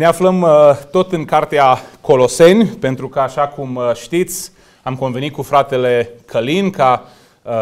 Ne aflăm uh, tot în cartea Coloseni, pentru că, așa cum uh, știți, am convenit cu fratele Călin ca uh,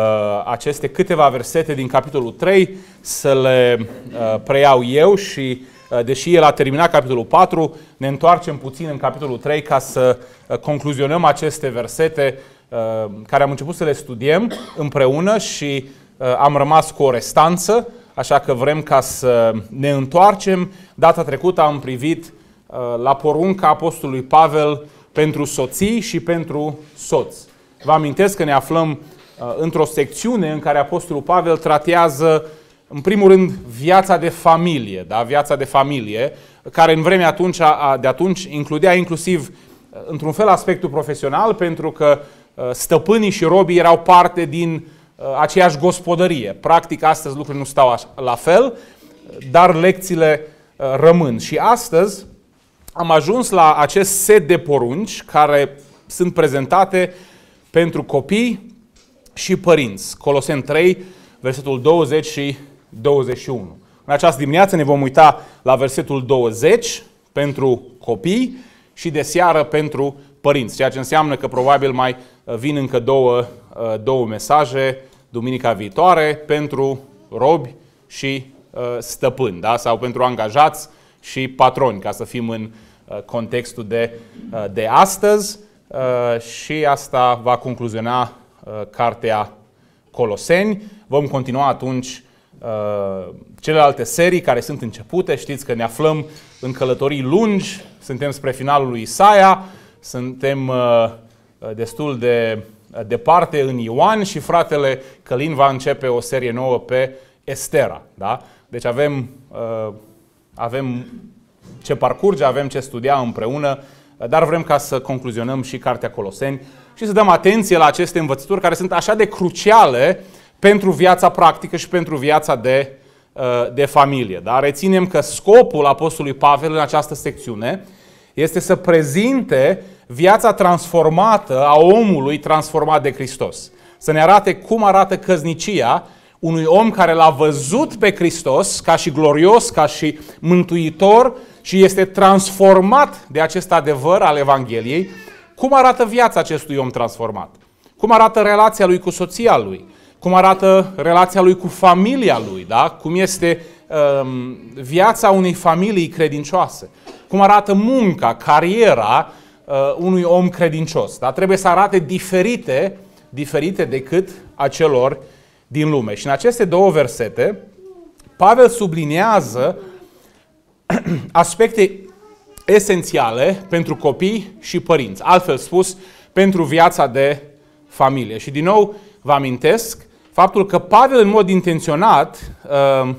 aceste câteva versete din capitolul 3 să le uh, preiau eu și, uh, deși el a terminat capitolul 4, ne întoarcem puțin în capitolul 3 ca să uh, concluzionăm aceste versete uh, care am început să le studiem împreună și uh, am rămas cu o restanță așa că vrem ca să ne întoarcem. Data trecută am privit uh, la porunca Apostolului Pavel pentru soții și pentru soți. Vă amintesc că ne aflăm uh, într-o secțiune în care Apostolul Pavel tratează, în primul rând, viața de familie, da? viața de familie, care în vremea atunci, de atunci includea inclusiv, uh, într-un fel, aspectul profesional, pentru că stăpânii și robii erau parte din uh, Uh, aceeași gospodărie. Practic, astăzi lucrurile nu stau la fel, dar lecțiile uh, rămân. Și astăzi am ajuns la acest set de porunci care sunt prezentate pentru copii și părinți. Coloseni 3, versetul 20 și 21. În această dimineață ne vom uita la versetul 20 pentru copii și de seară pentru părinți, ceea ce înseamnă că probabil mai uh, vin încă două, două mesaje duminica viitoare pentru robi și uh, stăpâni, da? sau pentru angajați și patroni, ca să fim în uh, contextul de, uh, de astăzi. Uh, și asta va concluziona uh, cartea Coloseni. Vom continua atunci uh, celelalte serii care sunt începute. Știți că ne aflăm în călătorii lungi, suntem spre finalul lui Isaia, suntem uh, destul de departe în Ioan și fratele Călin va începe o serie nouă pe Estera. Da? Deci avem, uh, avem ce parcurge, avem ce studia împreună, dar vrem ca să concluzionăm și Cartea Coloseni și să dăm atenție la aceste învățături care sunt așa de cruciale pentru viața practică și pentru viața de, uh, de familie. Da? Reținem că scopul Apostolului Pavel în această secțiune este să prezinte viața transformată a omului transformat de Hristos. Să ne arate cum arată căznicia unui om care l-a văzut pe Hristos ca și glorios, ca și mântuitor și este transformat de acest adevăr al Evangheliei, cum arată viața acestui om transformat? Cum arată relația lui cu soția lui? Cum arată relația lui cu familia lui? Da? Cum este um, viața unei familii credincioase? Cum arată munca, cariera uh, unui om credincios. Dar trebuie să arate diferite, diferite decât acelor din lume. Și în aceste două versete, Pavel subliniază aspecte esențiale pentru copii și părinți. Altfel spus, pentru viața de familie. Și din nou vă amintesc faptul că Pavel în mod intenționat uh,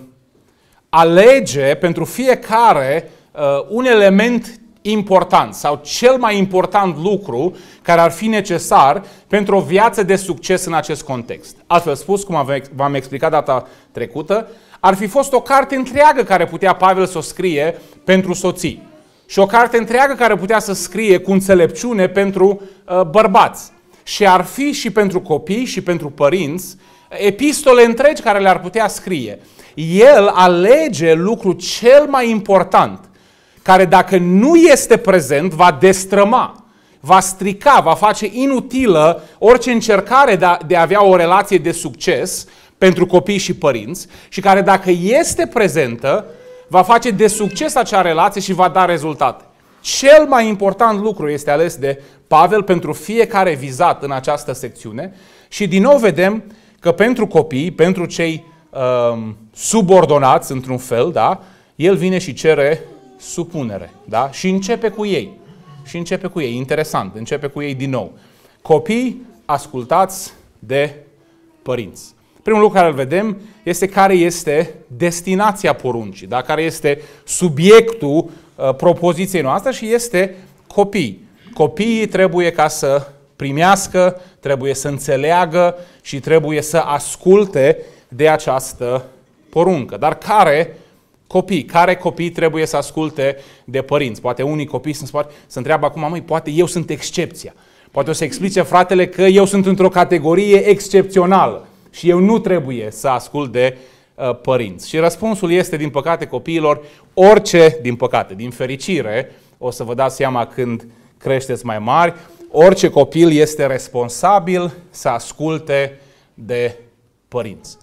alege pentru fiecare uh, un element important sau cel mai important lucru care ar fi necesar pentru o viață de succes în acest context. Altfel spus, cum v-am explicat data trecută, ar fi fost o carte întreagă care putea Pavel să o scrie pentru soții. Și o carte întreagă care putea să scrie cu înțelepciune pentru uh, bărbați. Și ar fi și pentru copii și pentru părinți epistole întregi care le-ar putea scrie. El alege lucru cel mai important care dacă nu este prezent va destrăma, va strica, va face inutilă orice încercare de a, de a avea o relație de succes pentru copii și părinți și care dacă este prezentă va face de succes acea relație și va da rezultate. Cel mai important lucru este ales de Pavel pentru fiecare vizat în această secțiune și din nou vedem că pentru copii, pentru cei um, subordonați într-un fel, da, el vine și cere supunere. Da? Și începe cu ei. Și începe cu ei. Interesant. Începe cu ei din nou. Copii, ascultați de părinți. Primul lucru care îl vedem este care este destinația poruncii, da? care este subiectul uh, propoziției noastre și este copii. Copiii trebuie ca să primească, trebuie să înțeleagă și trebuie să asculte de această poruncă. Dar care copii. Care copii trebuie să asculte de părinți? Poate unii copii sunt spate, se întreabă acum, măi, poate eu sunt excepția. Poate o să explice fratele că eu sunt într-o categorie excepțională și eu nu trebuie să ascult de uh, părinți? Și răspunsul este, din păcate, copiilor, orice, din păcate, din fericire, o să vă dați seama când creșteți mai mari, orice copil este responsabil să asculte de părinți.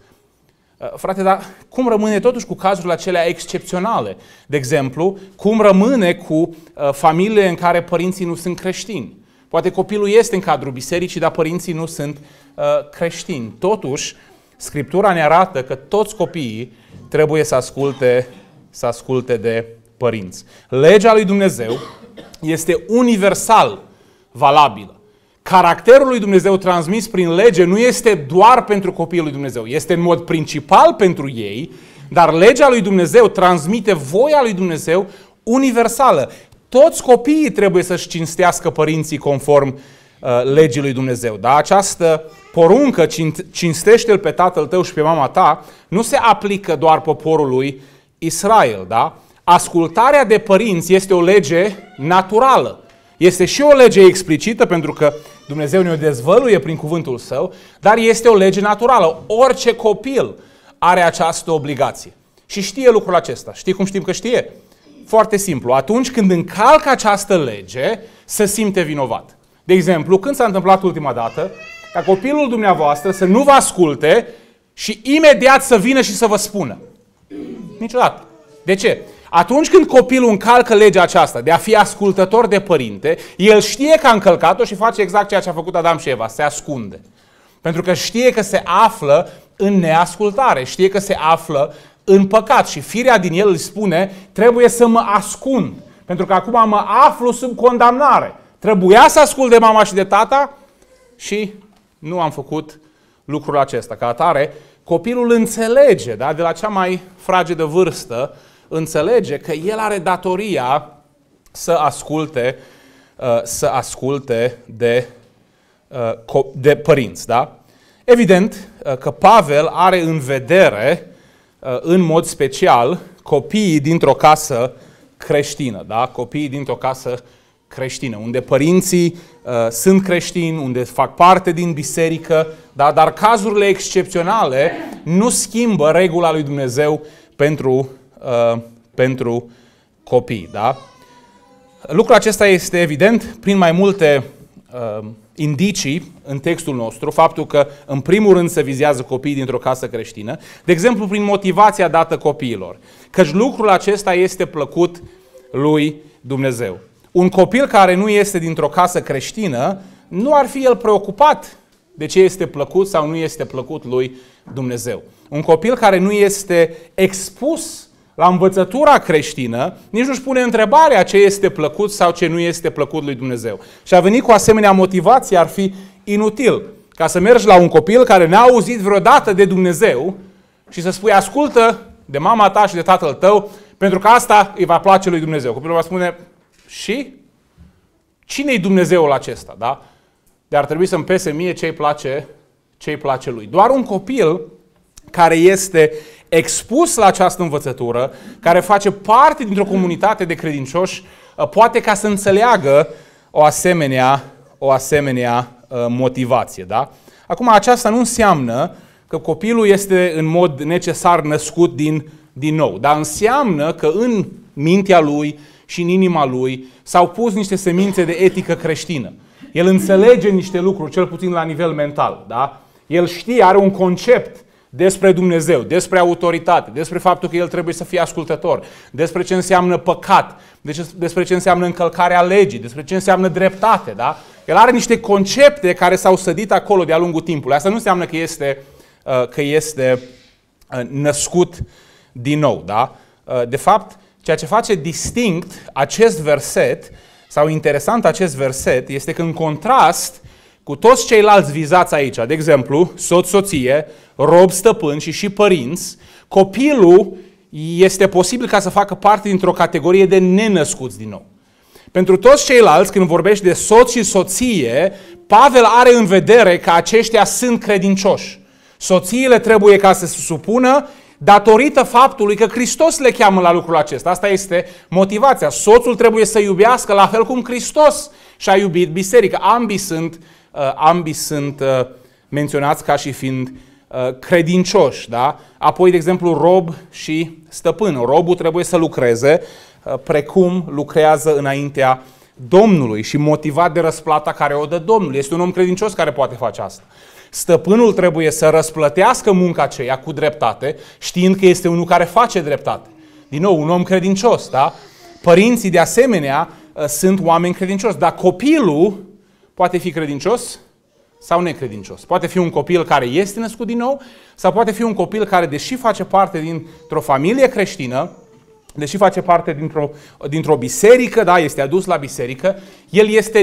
Uh, frate, dar cum rămâne totuși cu cazurile acelea excepționale? De exemplu, cum rămâne cu uh, familiile în care părinții nu sunt creștini? Poate copilul este în cadrul bisericii, dar părinții nu sunt uh, creștini. Totuși, Scriptura ne arată că toți copiii trebuie să asculte, să asculte de părinți. Legea lui Dumnezeu este universal valabilă. Caracterul lui Dumnezeu transmis prin lege nu este doar pentru copiii lui Dumnezeu, este în mod principal pentru ei, dar legea lui Dumnezeu transmite voia lui Dumnezeu universală. Toți copiii trebuie să-și cinstească părinții conform uh, legii lui Dumnezeu. Da? Această poruncă, cinstește-l pe tatăl tău și pe mama ta, nu se aplică doar poporului Israel. Da? Ascultarea de părinți este o lege naturală. Este și o lege explicită pentru că Dumnezeu ne-o dezvăluie prin cuvântul său, dar este o lege naturală. Orice copil are această obligație. Și știe lucrul acesta. Știi cum știm că știe? Foarte simplu. Atunci când încalcă această lege, se simte vinovat. De exemplu, când s-a întâmplat ultima dată, ca copilul dumneavoastră să nu vă asculte și imediat să vină și să vă spună. Niciodată. De ce? Atunci când copilul încalcă legea aceasta de a fi ascultător de părinte, el știe că a încălcat-o și face exact ceea ce a făcut Adam și Eva, se ascunde. Pentru că știe că se află în neascultare, știe că se află în păcat și firea din el îi spune, trebuie să mă ascund, pentru că acum mă aflu sub condamnare. Trebuia să ascult de mama și de tata și nu am făcut lucrul acesta. Ca atare, copilul înțelege, da, de la cea mai fragedă vârstă, înțelege că el are datoria să asculte, uh, să asculte de, uh, de părinți. Da? Evident uh, că Pavel are în vedere, în mod special, copiii dintr-o casă creștină, da? copiii dintr-o casă creștină, unde părinții uh, sunt creștini, unde fac parte din biserică, da? dar cazurile excepționale nu schimbă regula lui Dumnezeu pentru Uh, pentru copii. Da? Lucrul acesta este evident prin mai multe uh, indicii în textul nostru, faptul că în primul rând se vizează copiii dintr-o casă creștină, de exemplu prin motivația dată copiilor, căci lucrul acesta este plăcut lui Dumnezeu. Un copil care nu este dintr-o casă creștină, nu ar fi el preocupat de ce este plăcut sau nu este plăcut lui Dumnezeu. Un copil care nu este expus la învățătura creștină, nici nu-și pune întrebarea ce este plăcut sau ce nu este plăcut lui Dumnezeu. Și a venit cu asemenea motivație ar fi inutil. Ca să mergi la un copil care n-a auzit vreodată de Dumnezeu și să spui, ascultă de mama ta și de tatăl tău, pentru că asta îi va place lui Dumnezeu. Copilul va spune, și? Cine-i Dumnezeul acesta? Da? De ar trebui să-mi pese mie ce-i place, ce-i place lui. Doar un copil care este expus la această învățătură, care face parte dintr-o comunitate de credincioși, uh, poate ca să înțeleagă o asemenea, o asemenea uh, motivație. Da? Acum, aceasta nu înseamnă că copilul este în mod necesar născut din, din nou, dar înseamnă că în mintea lui și în inima lui s-au pus niște semințe de etică creștină. El înțelege niște lucruri, cel puțin la nivel mental. Da? El știe, are un concept despre Dumnezeu, despre autoritate, despre faptul că El trebuie să fie ascultător, despre ce înseamnă păcat, despre ce înseamnă încălcarea legii, despre ce înseamnă dreptate. Da? El are niște concepte care s-au sădit acolo de-a lungul timpului. Asta nu înseamnă că este, uh, că este uh, născut din nou. Da? Uh, de fapt, ceea ce face distinct acest verset, sau interesant acest verset, este că în contrast cu toți ceilalți vizați aici, de exemplu, soț, soție, rob, stăpân și și părinți, copilul este posibil ca să facă parte dintr-o categorie de nenăscuți din nou. Pentru toți ceilalți, când vorbești de soț și soție, Pavel are în vedere că aceștia sunt credincioși. Soțiile trebuie ca să se supună datorită faptului că Hristos le cheamă la lucrul acesta. Asta este motivația. Soțul trebuie să iubească la fel cum Hristos și-a iubit biserica. Ambii sunt, uh, ambii sunt uh, menționați ca și fiind uh, credincioși. Da? Apoi, de exemplu, rob și stăpân. Robul trebuie să lucreze uh, precum lucrează înaintea Domnului și motivat de răsplata care o dă Domnul. Este un om credincios care poate face asta. Stăpânul trebuie să răsplătească munca aceea cu dreptate, știind că este unul care face dreptate. Din nou, un om credincios, da? Părinții, de asemenea, ă, sunt oameni credincioși, dar copilul poate fi credincios sau necredincios. Poate fi un copil care este născut din nou sau poate fi un copil care, deși face parte dintr-o familie creștină, deși face parte dintr-o, dintr-o biserică, da, este adus la biserică, el este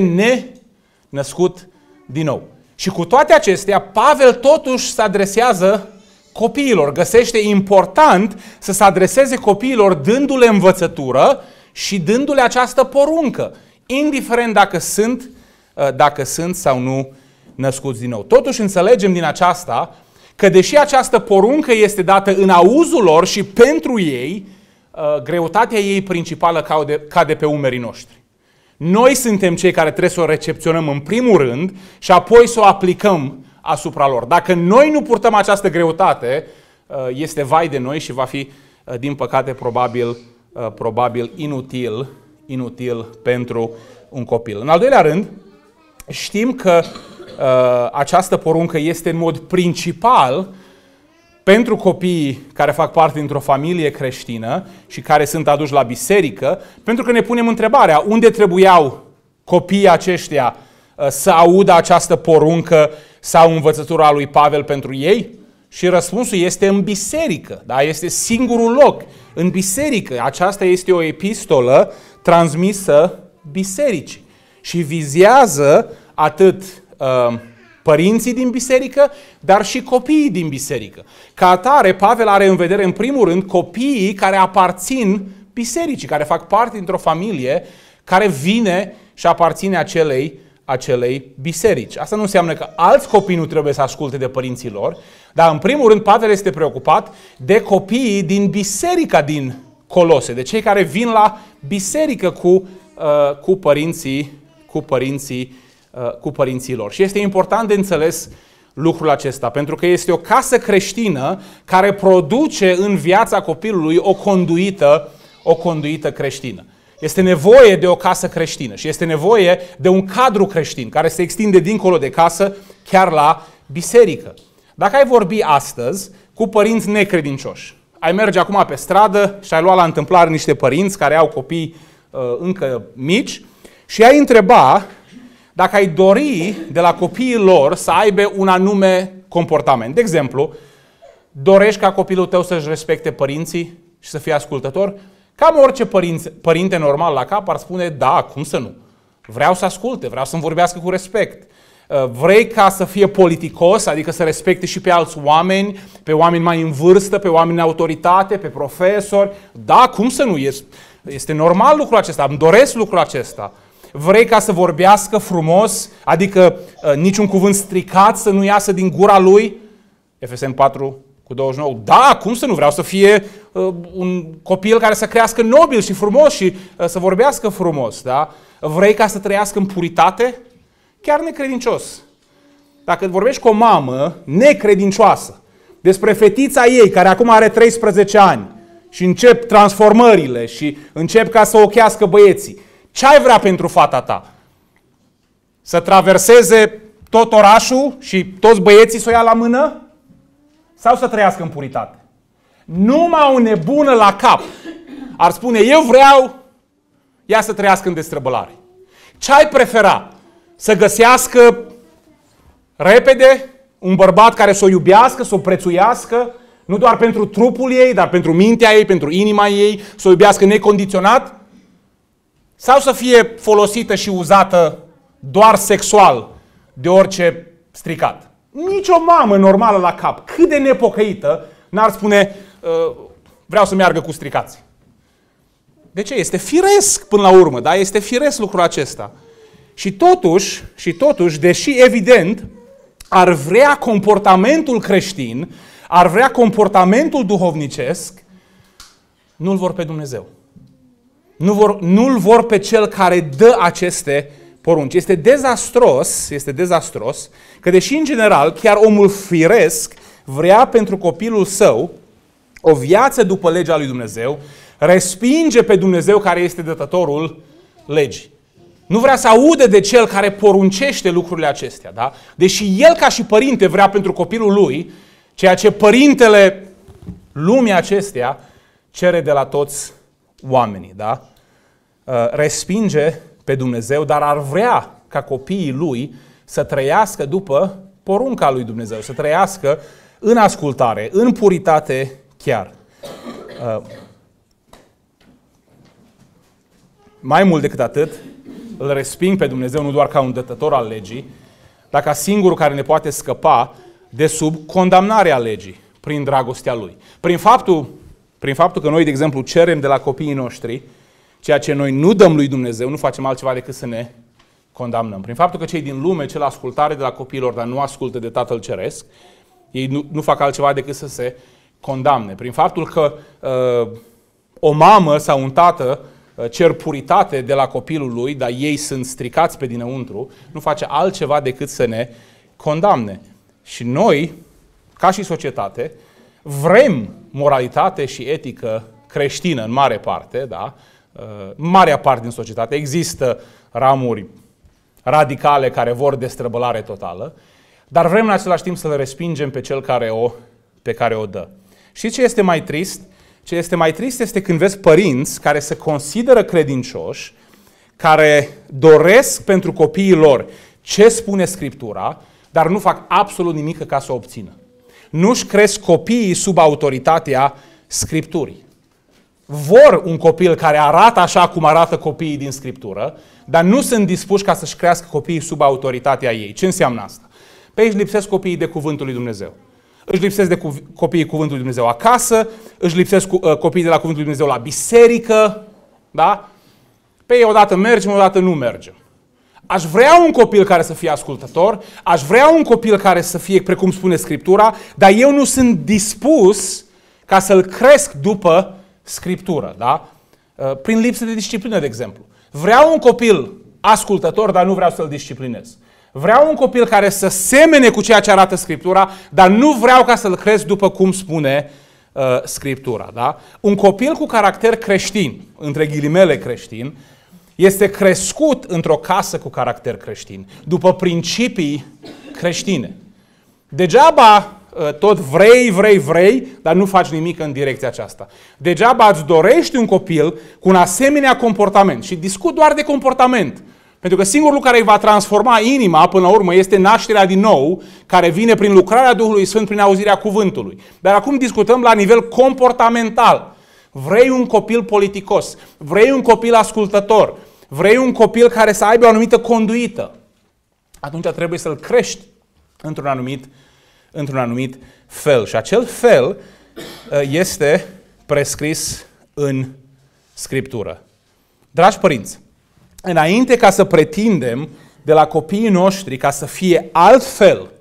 nenăscut din nou. Și cu toate acestea, Pavel totuși se adresează copiilor. Găsește important să se adreseze copiilor dându-le învățătură și dându-le această poruncă, indiferent dacă sunt, uh, dacă sunt sau nu născuți din nou. Totuși înțelegem din aceasta că deși această poruncă este dată în auzul lor și pentru ei, uh, greutatea ei principală cade, cade pe umerii noștri. Noi suntem cei care trebuie să o recepționăm în primul rând și apoi să o aplicăm asupra lor. Dacă noi nu purtăm această greutate, uh, este vai de noi și va fi, uh, din păcate, probabil, uh, probabil inutil, inutil pentru un copil. În al doilea rând, știm că această poruncă este în mod principal pentru copiii care fac parte dintr-o familie creștină și care sunt aduși la biserică, pentru că ne punem întrebarea, unde trebuiau copiii aceștia uh, să audă această poruncă sau învățătura lui Pavel pentru ei? Și răspunsul este în biserică, da? este singurul loc, în biserică. Aceasta este o epistolă transmisă bisericii și vizează atât uh, părinții din biserică, dar și copiii din biserică. Ca atare, Pavel are în vedere, în primul rând, copiii care aparțin bisericii, care fac parte dintr-o familie care vine și aparține acelei, acelei biserici. Asta nu înseamnă că alți copii nu trebuie să asculte de părinții lor, dar în primul rând Pavel este preocupat de copiii din biserica din Colose, de cei care vin la biserică cu, uh, cu părinții, cu părinții Uh, cu părinții lor. Și este important de înțeles lucrul acesta, pentru că este o casă creștină care produce în viața copilului o conduită, o conduită creștină. Este nevoie de o casă creștină și este nevoie de un cadru creștin care se extinde dincolo de casă, chiar la biserică. Dacă ai vorbi astăzi cu părinți necredincioși, ai merge acum pe stradă și ai luat la întâmplare niște părinți care au copii uh, încă mici și ai întreba dacă ai dori de la copiii lor să aibă un anume comportament. De exemplu, dorești ca copilul tău să-și respecte părinții și să fie ascultător? Cam orice părinț, părinte normal la cap ar spune, da, cum să nu? Vreau să asculte, vreau să-mi vorbească cu respect. Uh, vrei ca să fie politicos, adică să respecte și pe alți oameni, pe oameni mai în vârstă, pe oameni în autoritate, pe profesori? Da, cum să nu? Este normal lucrul acesta, îmi doresc lucrul acesta vrei ca să vorbească frumos, adică uh, niciun cuvânt stricat să nu iasă din gura lui? Efesen 4 cu 29. Da, cum să nu vreau să fie uh, un copil care să crească nobil și frumos și uh, să vorbească frumos, da? Vrei ca să trăiască în puritate? Chiar necredincios. Dacă vorbești cu o mamă necredincioasă despre fetița ei care acum are 13 ani și încep transformările și încep ca să ochească băieții, ce ai vrea pentru fata ta? Să traverseze tot orașul și toți băieții să o ia la mână? Sau să trăiască în puritate? Numai o nebună la cap ar spune, eu vreau ea să trăiască în destrăbălare. Ce ai prefera? Să găsească repede un bărbat care să o iubească, să o prețuiască, nu doar pentru trupul ei, dar pentru mintea ei, pentru inima ei, să o iubească necondiționat? Sau să fie folosită și uzată doar sexual de orice stricat. Nici o mamă normală la cap, cât de nepocăită, n-ar spune uh, vreau să meargă cu stricați. De ce? Este firesc până la urmă, da? Este firesc lucrul acesta. Și totuși, și totuși, deși evident ar vrea comportamentul creștin, ar vrea comportamentul duhovnicesc, nu-L vor pe Dumnezeu. Nu vor, nu-l vor pe cel care dă aceste porunci. Este dezastros, este dezastros că deși în general chiar omul firesc vrea pentru copilul său o viață după legea lui Dumnezeu, respinge pe Dumnezeu care este dătătorul legii. Nu vrea să aude de cel care poruncește lucrurile acestea, da? Deși el ca și părinte vrea pentru copilul lui ceea ce părintele lumii acestea cere de la toți oamenii, da? Uh, respinge pe Dumnezeu, dar ar vrea ca copiii lui să trăiască după porunca lui Dumnezeu, să trăiască în ascultare, în puritate chiar. Uh, mai mult decât atât, îl resping pe Dumnezeu nu doar ca un dătător al legii, dar ca singurul care ne poate scăpa de sub condamnarea legii, prin dragostea Lui. Prin faptul, prin faptul că noi, de exemplu, cerem de la copiii noștri ceea ce noi nu dăm lui Dumnezeu, nu facem altceva decât să ne condamnăm. Prin faptul că cei din lume cer ascultare de la copiilor, dar nu ascultă de Tatăl Ceresc, ei nu, nu fac altceva decât să se condamne. Prin faptul că uh, o mamă sau un tată uh, cer puritate de la copilul lui, dar ei sunt stricați pe dinăuntru, nu face altceva decât să ne condamne. Și noi, ca și societate, vrem moralitate și etică creștină în mare parte, da? Uh, marea parte din societate. Există ramuri radicale care vor destrăbălare totală, dar vrem în același timp să le respingem pe cel care o, pe care o dă. Și ce este mai trist? Ce este mai trist este când vezi părinți care se consideră credincioși, care doresc pentru copiii lor ce spune Scriptura, dar nu fac absolut nimic ca să o obțină. Nu-și cresc copiii sub autoritatea Scripturii. Vor un copil care arată așa cum arată copiii din Scriptură, dar nu sunt dispuși ca să-și crească copiii sub autoritatea ei. Ce înseamnă asta? Pe aici lipsesc copiii de Cuvântul lui Dumnezeu. Își lipsesc de cuv- copiii Cuvântului lui Dumnezeu acasă, își lipsesc cu, uh, copiii de la Cuvântul lui Dumnezeu la biserică, da? Pe ei odată mergem, odată nu mergem. Aș vrea un copil care să fie ascultător, aș vrea un copil care să fie, precum spune Scriptura, dar eu nu sunt dispus ca să-l cresc după Scriptură, da? Uh, prin lipsă de disciplină, de exemplu. Vreau un copil ascultător, dar nu vreau să-l disciplinez. Vreau un copil care să semene cu ceea ce arată Scriptura, dar nu vreau ca să-l cresc după cum spune uh, Scriptura. Da? Un copil cu caracter creștin, între ghilimele creștin, este crescut într-o casă cu caracter creștin, după principii creștine. Degeaba uh, tot vrei, vrei, vrei, dar nu faci nimic în direcția aceasta. Degeaba îți dorești un copil cu un asemenea comportament și discut doar de comportament. Pentru că singurul lucru care îi va transforma inima până la urmă este nașterea din nou, care vine prin lucrarea Duhului Sfânt, prin auzirea cuvântului. Dar acum discutăm la nivel comportamental. Vrei un copil politicos, vrei un copil ascultător, vrei un copil care să aibă o anumită conduită. Atunci trebuie să-l crești într-un anumit, într-un anumit fel. Și acel fel uh, este prescris în Scriptură. Dragi părinți, înainte ca să pretindem de la copiii noștri ca să fie altfel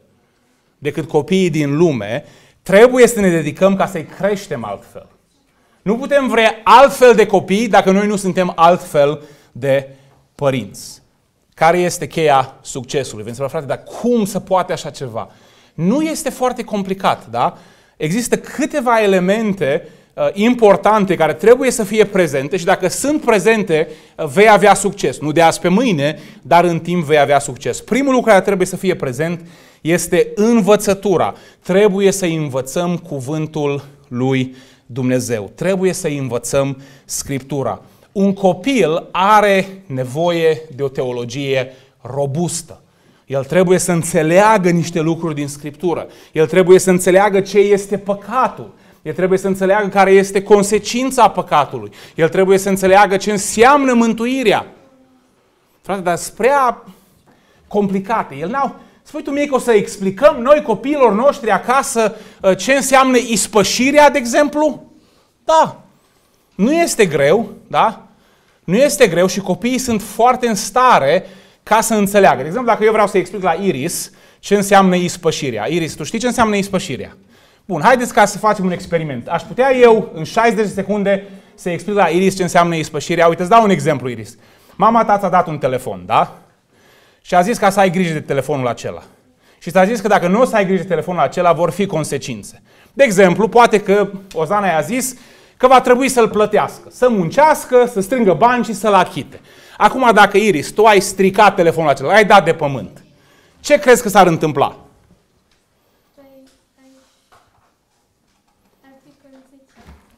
decât copiii din lume, trebuie să ne dedicăm ca să-i creștem altfel. Nu putem vrea altfel de copii dacă noi nu suntem altfel de părinți. Care este cheia succesului? Veni să frate, dar cum se poate așa ceva? Nu este foarte complicat, da? Există câteva elemente Uh, importante care trebuie să fie prezente și dacă sunt prezente, uh, vei avea succes. Nu de azi pe mâine, dar în timp vei avea succes. Primul lucru care trebuie să fie prezent este învățătura. Trebuie să învățăm cuvântul lui Dumnezeu. Trebuie să învățăm Scriptura. Un copil are nevoie de o teologie robustă. El trebuie să înțeleagă niște lucruri din Scriptură. El trebuie să înțeleagă ce este păcatul. El trebuie să înțeleagă care este consecința păcatului. El trebuie să înțeleagă ce înseamnă mântuirea. Frate, dar prea complicate. El n-au... Spui tu mie că o să explicăm noi copiilor noștri acasă uh, ce înseamnă ispășirea, de exemplu? Da. Nu este greu, da? Nu este greu și copiii sunt foarte în stare ca să înțeleagă. De exemplu, dacă eu vreau să explic la Iris ce înseamnă ispășirea. Iris, tu știi ce înseamnă ispășirea? Bun, haideți ca să facem un experiment. Aș putea eu, în 60 de secunde, să explic la Iris ce înseamnă ispășirea. Uite, îți dau un exemplu, Iris. Mama ta ți-a dat un telefon, da? Și a zis ca să ai grijă de telefonul acela. Și s-a zis că dacă nu o să ai grijă de telefonul acela, vor fi consecințe. De exemplu, poate că Ozana i-a zis că va trebui să-l plătească, să muncească, să strângă bani și să-l achite. Acum, dacă Iris, tu ai stricat telefonul acela, ai dat de pământ, ce crezi că s-ar întâmpla?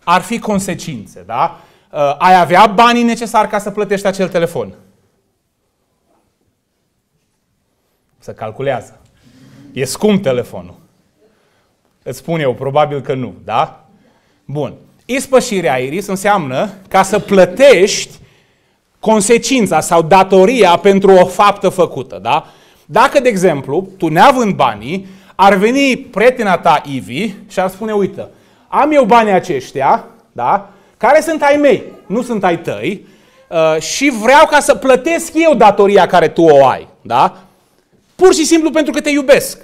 Ar fi consecințe, da? Uh, ai avea banii necesari ca să plătești acel telefon? Să calculează. E scump telefonul. Îți spun eu, probabil că nu, da? Bun. Ispășirea Iris înseamnă ca să plătești consecința sau datoria pentru o faptă făcută, da? Dacă, de exemplu, tu neavând banii, ar veni prietena ta, Ivi, și ar spune, uite, am eu banii aceștia, da? Care sunt ai mei, nu sunt ai tăi, uh, și vreau ca să plătesc eu datoria care tu o ai, da? Pur și simplu pentru că te iubesc.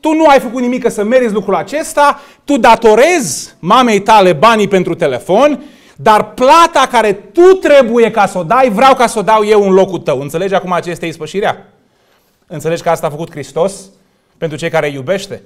Tu nu ai făcut nimic să meriți lucrul acesta, tu datorezi mamei tale banii pentru telefon, dar plata care tu trebuie ca să o dai, vreau ca să o dau eu în locul tău. Înțelegi acum ce este ispășirea? Înțelegi că asta a făcut Hristos pentru cei care iubește?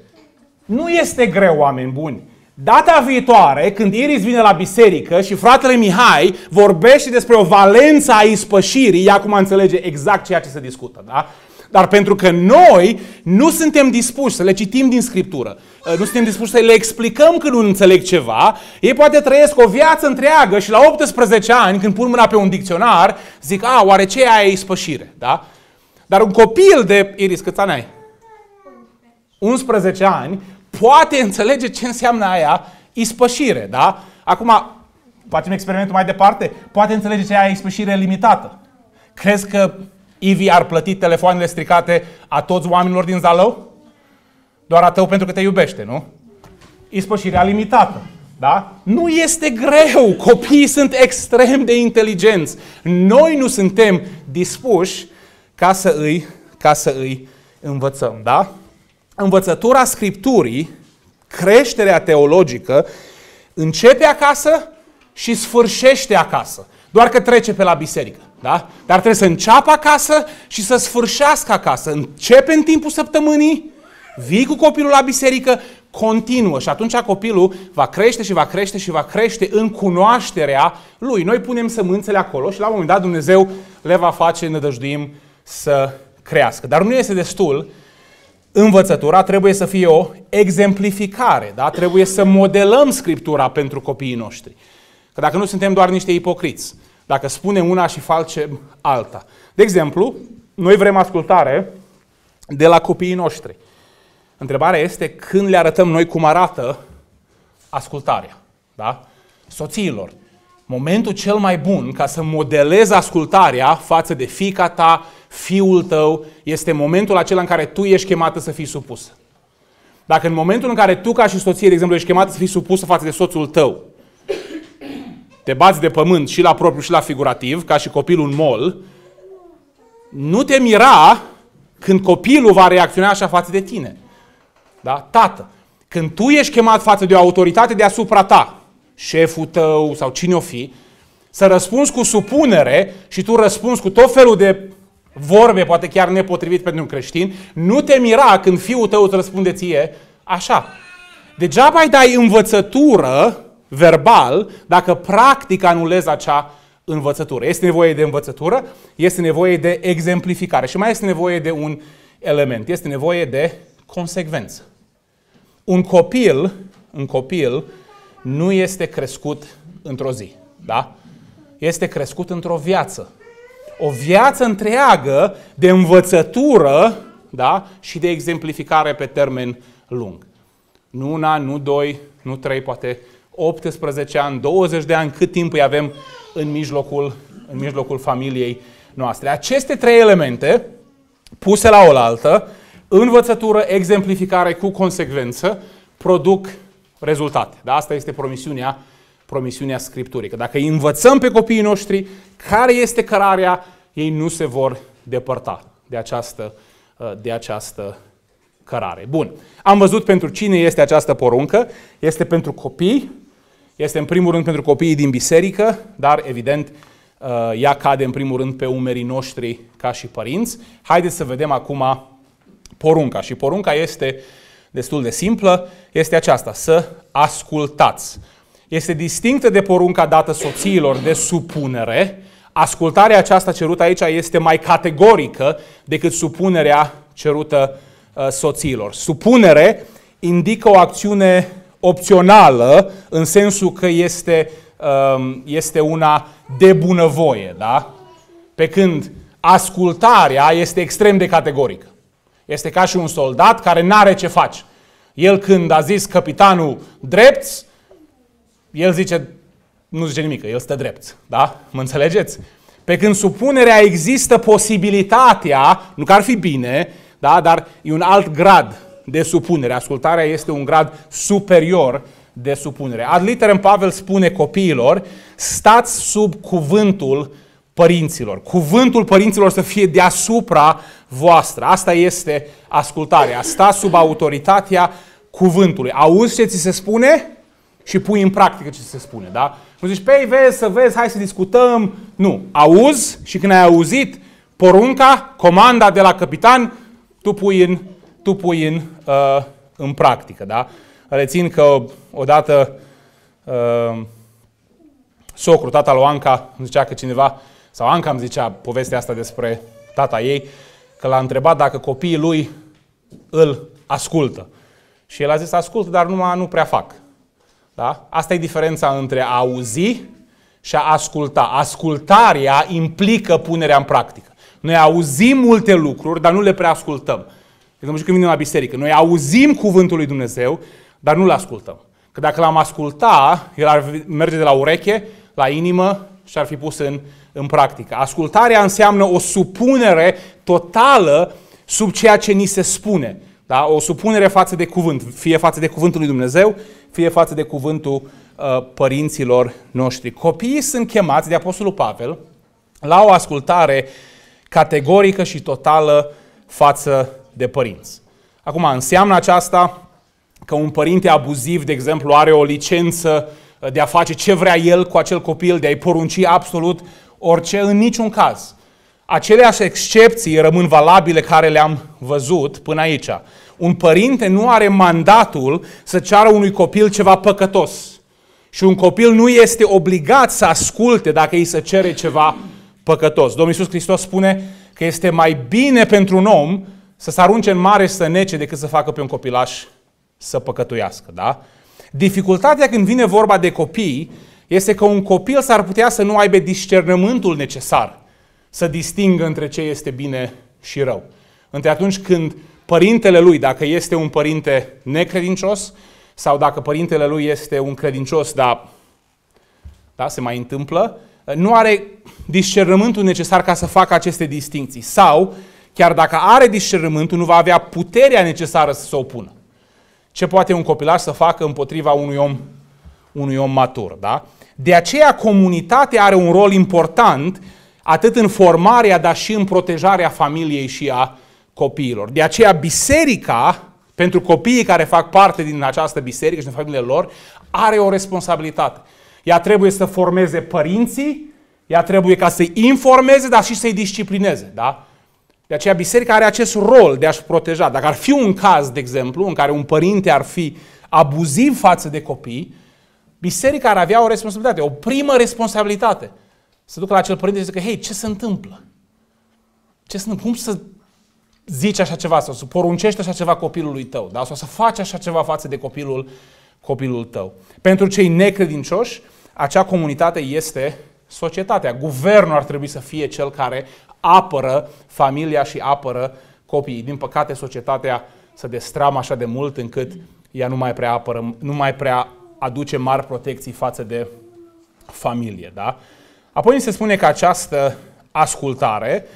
Nu este greu, oameni buni. Data viitoare, când Iris vine la biserică și fratele Mihai vorbește despre o valență a ispășirii, ea acum înțelege exact ceea ce se discută. Da? Dar pentru că noi nu suntem dispuși să le citim din Scriptură, uh, nu suntem dispuși să le explicăm când nu înțeleg ceva, ei poate trăiesc o viață întreagă și la 18 ani, când pun mâna pe un dicționar, zic, a, oare ce e aia ispășire? Da? Dar un copil de, Iris, câți ani ai? 11 ani, poate înțelege ce înseamnă aia ispășire, da? Acum, facem experimentul mai departe, poate înțelege ce e aia ispășire limitată. Crezi că Ivi ar plăti telefoanele stricate a toți oamenilor din Zalău? Doar a tău pentru că te iubește, nu? Ispășirea limitată. Da? Nu este greu. Copiii sunt extrem de inteligenți. Noi nu suntem dispuși ca să îi, ca să îi învățăm. Da? Învățătura Scripturii, creșterea teologică, începe acasă și sfârșește acasă. Doar că trece pe la biserică. Da? Dar trebuie să înceapă acasă și să sfârșească acasă. Începe în timpul săptămânii, vii cu copilul la biserică, continuă și atunci copilul va crește și va crește și va crește în cunoașterea lui. Noi punem sămânțele acolo și la un moment dat Dumnezeu le va face, ne dăjduim, să crească. Dar nu este destul. Învățătura trebuie să fie o exemplificare, da? trebuie să modelăm Scriptura pentru copiii noștri. Că dacă nu suntem doar niște ipocriți, dacă spunem una și facem alta. De exemplu, noi vrem ascultare de la copiii noștri. Întrebarea este când le arătăm noi cum arată ascultarea. Da? Soțiilor, momentul cel mai bun ca să modelezi ascultarea față de fica ta, fiul tău, este momentul acela în care tu ești chemată să fii supusă. Dacă în momentul în care tu ca și soție, de exemplu, ești chemată să fii supusă față de soțul tău, te bați de pământ și la propriu și la figurativ, ca și copilul în mol, nu te mira când copilul va reacționa așa față de tine. Da? Tată, când tu ești chemat față de o autoritate deasupra ta, șeful tău sau cine o fi, să răspunzi cu supunere și tu răspunzi cu tot felul de vorbe, poate chiar nepotrivit pentru un creștin, nu te mira când fiul tău îți răspunde ție așa. Degeaba îi dai învățătură verbal dacă practic anulezi acea învățătură. Este nevoie de învățătură, este nevoie de exemplificare și mai este nevoie de un element, este nevoie de consecvență. Un copil, un copil nu este crescut într-o zi, da? Este crescut într-o viață. O viață întreagă de învățătură, da? Și de exemplificare pe termen lung. Nu un an, nu doi, nu trei, poate 18 ani, 20 de ani, cât timp îi avem în mijlocul, în mijlocul familiei noastre. Aceste trei elemente, puse la oaltă, învățătură, exemplificare cu consecvență, produc rezultate. Da? Asta este promisiunea, promisiunea Scripturii. Că dacă îi învățăm pe copiii noștri care este cărarea, ei nu se vor depărta de această, de această cărare. Bun. Am văzut pentru cine este această poruncă. Este pentru copii, este în primul rând pentru copiii din biserică, dar evident uh, ea cade în primul rând pe umerii noștri ca și părinți. Haideți să vedem acum porunca. Și porunca este destul de simplă, este aceasta, să ascultați. Este distinctă de porunca dată soțiilor de supunere. Ascultarea aceasta cerută aici este mai categorică decât supunerea cerută uh, soțiilor. Supunere indică o acțiune opțională în sensul că este, um, este una de bunăvoie, da? Pe când ascultarea este extrem de categorică. Este ca și un soldat care n-are ce face. El când a zis capitanul drept, el zice, nu zice nimic, el stă drept. Da? Mă înțelegeți? Pe când supunerea există posibilitatea, nu că ar fi bine, da? dar e un alt grad de supunere. Ascultarea este un grad superior de supunere. Ad literem Pavel spune copiilor, stați sub cuvântul părinților. Cuvântul părinților să fie deasupra voastră. Asta este ascultarea. Sta sub autoritatea cuvântului. Auzi ce ți se spune și pui în practică ce ți se spune. Da? Nu zici, pe vezi, să vezi, hai să discutăm. Nu. Auzi și când ai auzit porunca, comanda de la capitan, tu pui în, tu pui în, uh, în practică. Da? Rețin că odată uh, socru, tata lui Anca, zicea că cineva sau Anca îmi zicea povestea asta despre tata ei, că l-a întrebat dacă copiii lui îl ascultă. Și el a zis, ascult, dar numai nu prea fac. Da? Asta e diferența între a auzi și a asculta. Ascultarea implică punerea în practică. Noi auzim multe lucruri, dar nu le prea ascultăm. Când venim la biserică, noi auzim cuvântul lui Dumnezeu, dar nu-l ascultăm. Că dacă l-am asculta, el ar merge de la ureche la inimă și ar fi pus în, în practică. Ascultarea înseamnă o supunere totală sub ceea ce ni se spune. Da? O supunere față de cuvânt, fie față de cuvântul lui Dumnezeu, fie față de cuvântul uh, părinților noștri. Copiii sunt chemați de Apostolul Pavel la o ascultare categorică și totală față de părinți. Acum, înseamnă aceasta că un părinte abuziv, de exemplu, are o licență de a face ce vrea el cu acel copil, de a-i porunci absolut orice, în niciun caz. Aceleași excepții rămân valabile care le-am văzut până aici. Un părinte nu are mandatul să ceară unui copil ceva păcătos. Și un copil nu este obligat să asculte dacă îi se cere ceva păcătos. Domnul Iisus Hristos spune că este mai bine pentru un om să se arunce în mare să nece decât să facă pe un copilaș să păcătuiască. Da? Dificultatea când vine vorba de copii este că un copil s-ar putea să nu aibă discernământul necesar să distingă între ce este bine și rău. Între atunci când părintele lui, dacă este un părinte necredincios, sau dacă părintele lui este un credincios, dar da, se mai întâmplă, nu are discernământul necesar ca să facă aceste distinții. Sau, chiar dacă are discernământul, nu va avea puterea necesară să se opună ce poate un copilaș să facă împotriva unui om, unui om matur. Da? De aceea comunitatea are un rol important atât în formarea, dar și în protejarea familiei și a copiilor. De aceea biserica, pentru copiii care fac parte din această biserică și din familiile lor, are o responsabilitate. Ea trebuie să formeze părinții, ea trebuie ca să-i informeze, dar și să-i disciplineze. Da? De aceea biserica are acest rol de a-și proteja. Dacă ar fi un caz, de exemplu, în care un părinte ar fi abuziv față de copii, biserica ar avea o responsabilitate, o primă responsabilitate. Să ducă la acel părinte și să zică, hei, ce se întâmplă? Ce se întâmplă? Cum să zici așa ceva sau să poruncești așa ceva copilului tău, da? sau să faci așa ceva față de copilul, copilul tău. Pentru cei necredincioși, acea comunitate este societatea. Guvernul ar trebui să fie cel care apără familia și apără copiii. Din păcate, societatea se destramă așa de mult încât ea nu mai prea apără, nu mai prea aduce mari protecții față de familie. Da? Apoi se spune că această ascultare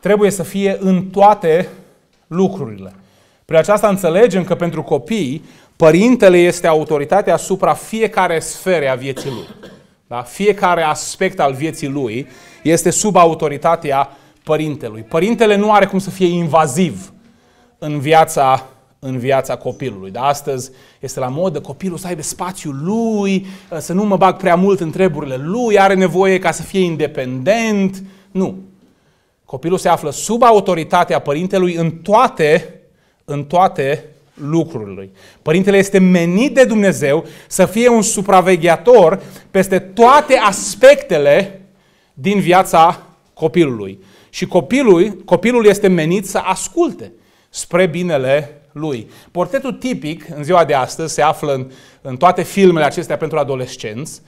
trebuie să fie în toate lucrurile. Prin aceasta înțelegem că pentru copii, părintele este autoritatea asupra fiecare sfere a vieții lui. Da? Fiecare aspect al vieții lui este sub autoritatea părintelui. Părintele nu are cum să fie invaziv în viața, în viața copilului. Dar astăzi este la modă copilul să aibă spațiul lui, să nu mă bag prea mult în treburile lui, are nevoie ca să fie independent. Nu. Copilul se află sub autoritatea părintelui în toate în toate lucrurile. Părintele este menit de Dumnezeu să fie un supraveghetor peste toate aspectele din viața copilului. Și copilul, copilul este menit să asculte spre binele lui. Portretul tipic în ziua de astăzi se află în, în toate filmele acestea pentru adolescenți.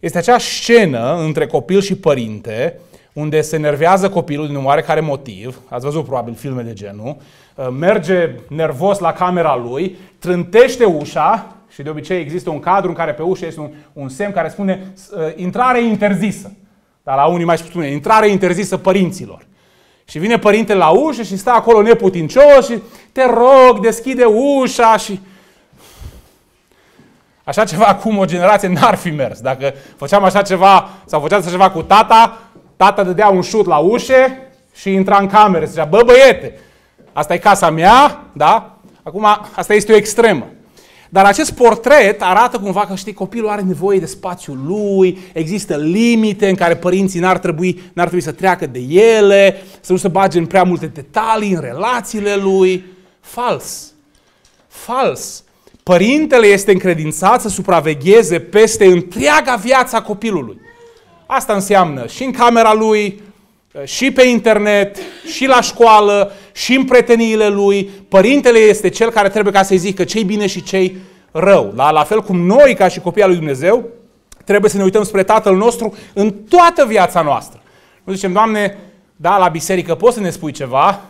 Este acea scenă între copil și părinte unde se nervează copilul din un oarecare motiv, ați văzut probabil filme de genul, uh, merge nervos la camera lui, trântește ușa și de obicei există un cadru în care pe ușă este un, un semn care spune uh, intrare interzisă. Dar la unii mai spune intrare interzisă părinților. Și vine părintele la ușă și stă acolo neputincios și te rog, deschide ușa și... Așa ceva acum o generație n-ar fi mers. Dacă făceam așa ceva sau făceam așa ceva cu tata, tata dădea un șut la ușe și intra în cameră. Zicea, bă băiete, asta e casa mea, da? Acum, asta este o extremă. Dar acest portret arată cumva că, știi, copilul are nevoie de spațiul lui, există limite în care părinții n-ar trebui, n-ar trebui să treacă de ele, să nu se bage în prea multe detalii în relațiile lui. Fals. Fals. Părintele este încredințat să supravegheze peste întreaga viața copilului. Asta înseamnă și în camera lui, și pe internet, și la școală, și în preteniile lui. Părintele este cel care trebuie ca să-i zică ce bine și ce rău. La, la fel cum noi, ca și copii al lui Dumnezeu, trebuie să ne uităm spre Tatăl nostru în toată viața noastră. Nu zicem, Doamne, da, la biserică poți să ne spui ceva,